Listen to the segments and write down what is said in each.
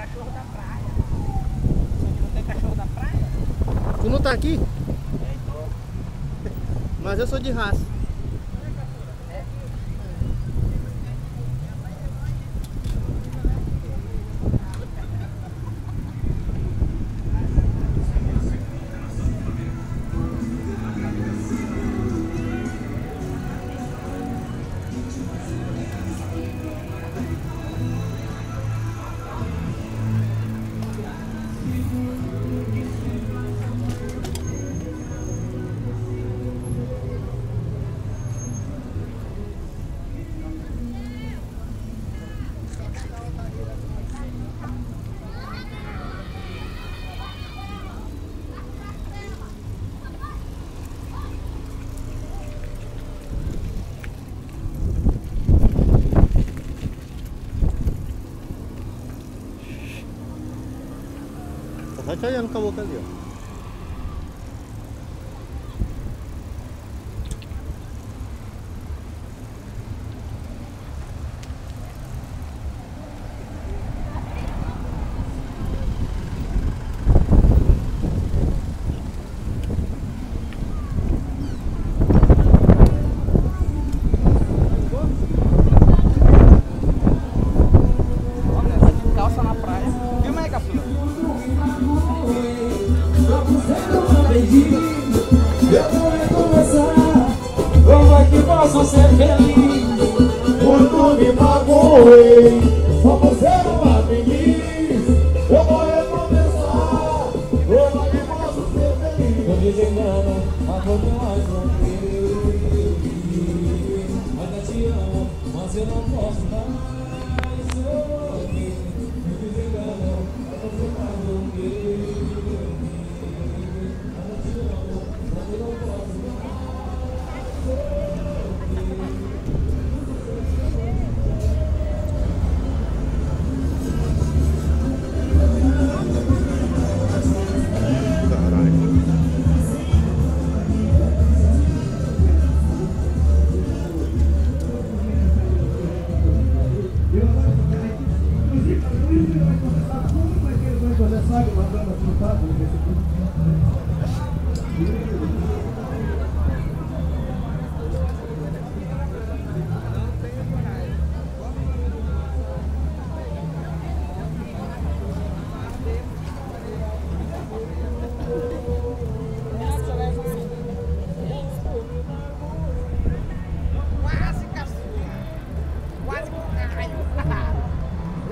cachorro da praia. Você não tem cachorro da praia? Tu não tá aqui? Mas eu sou de raça. Tá só te olhando com Eu vou recomeçar Como é que posso ser feliz? Quando me magoei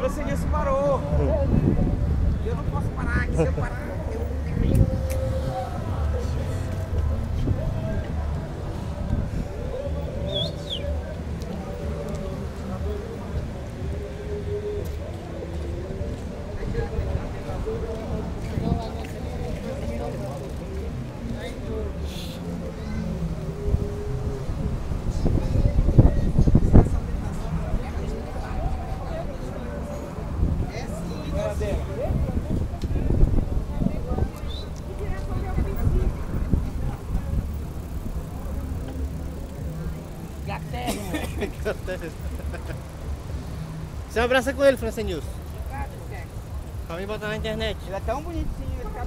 Você disse parou. Eu não posso parar, que se eu parar, Você abraça com ele, França News. Pra mim botar na internet. Ele é tão bonitinho, ele tá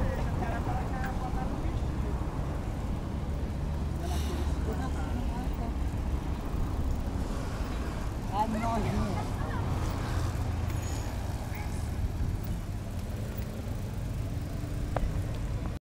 on.